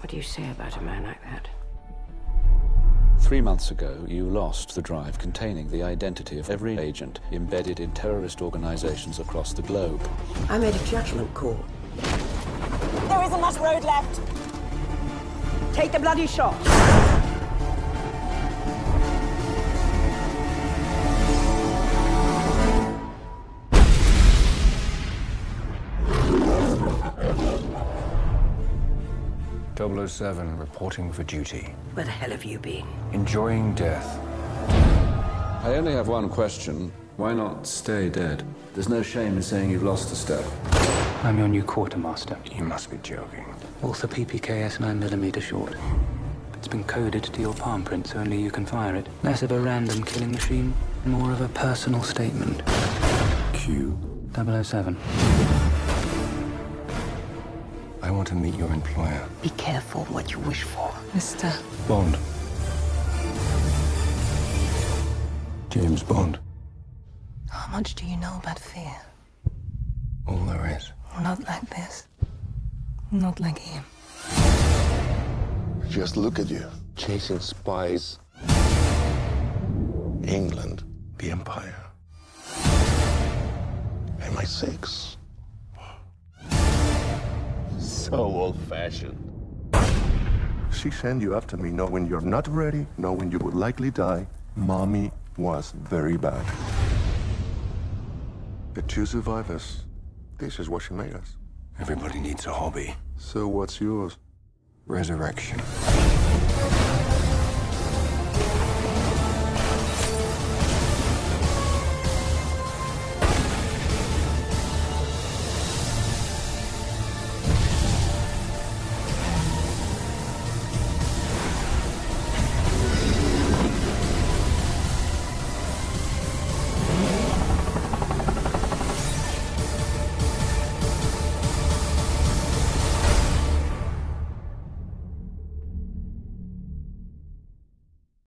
What do you say about a man like that? Three months ago, you lost the drive containing the identity of every agent embedded in terrorist organizations across the globe. I made a judgment call. There isn't much road left. Take the bloody shot! 007 reporting for duty. Where the hell have you been? Enjoying death. I only have one question. Why not stay dead? There's no shame in saying you've lost a step. I'm your new quartermaster. You must be joking. Walther PPKS 9mm short. It's been coded to your palm print, so only you can fire it. Less of a random killing machine, more of a personal statement. Q. 007. I want to meet your employer. Be careful what you wish for. Mister. Bond. James Bond. How much do you know about fear? All there is. Not like this. Not like him. Just look at you, chasing spies. England, the Empire. MI6. So oh. old-fashioned. She sent you after me knowing you're not ready, knowing you would likely die. Mommy was very bad. The two survivors. This is what she made us. Everybody needs a hobby. So what's yours? Resurrection.